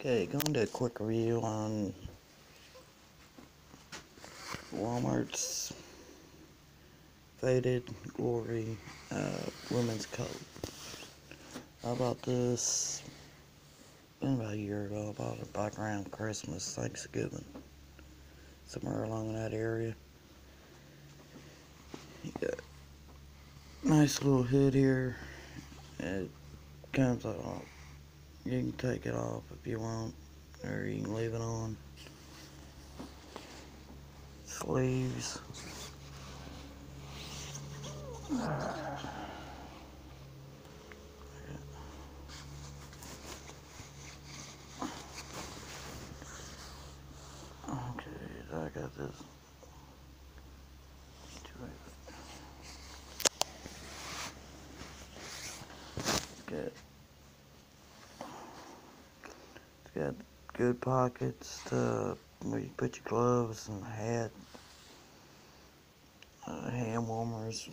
Okay, going to a quick review on Walmart's Faded Glory uh, women's coat. I bought this about a year ago. I bought it back around Christmas, Thanksgiving, somewhere along that area. You got nice little hood here. It comes off you can take it off if you want, or you can leave it on. Sleeves. Okay, I got this. Good. It's got good pockets to where you put your gloves and hat, uh, hand warmers,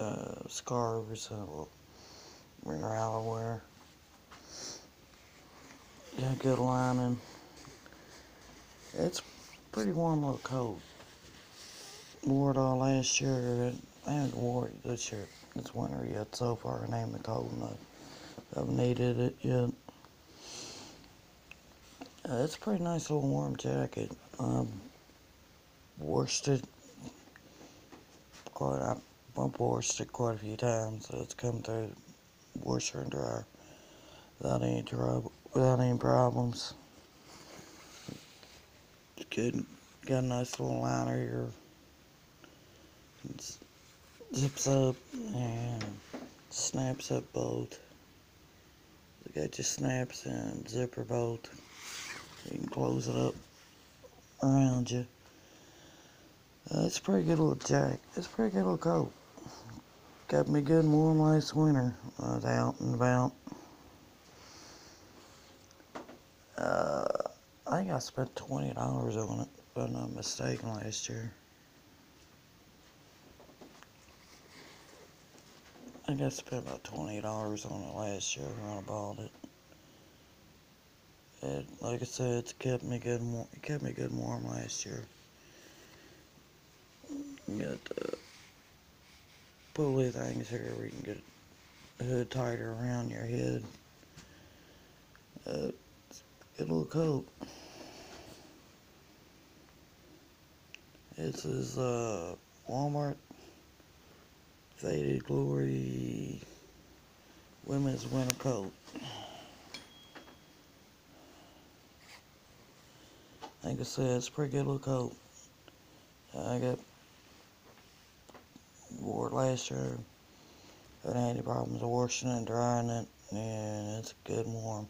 uh, scarves, uh, winter outerwear. Got good lining. It's pretty warm little coat. Wore it all last year. I haven't wore it this year. This winter yet so far, I haven't cold enough. I haven't needed it yet. Uh, it's a pretty nice little warm jacket. Um, it quite. I, washed it quite a few times, so it's come through washer and dryer without any trouble, without any problems. It's good. Got a nice little liner here. It's zips up and snaps up both. It got your snaps and zipper both. You can close it up around you. Uh, it's a pretty good little jacket. It's a pretty good little coat. Got me good and warm last winter. I was out and about. Uh, I think I spent twenty dollars on it, if I'm not mistaken, last year. I think I spent about twenty dollars on it last year when I bought it. It, like I said, it's kept me good. It kept me good warm last year. Got the pulley things here where you can get the hood tighter around your head. Uh, good little coat. This is uh, Walmart Faded Glory Women's Winter Coat. Like I said, it's a pretty good little coat. I got wore it last year. Haven't had any problems washing it and drying it, and it's good and warm.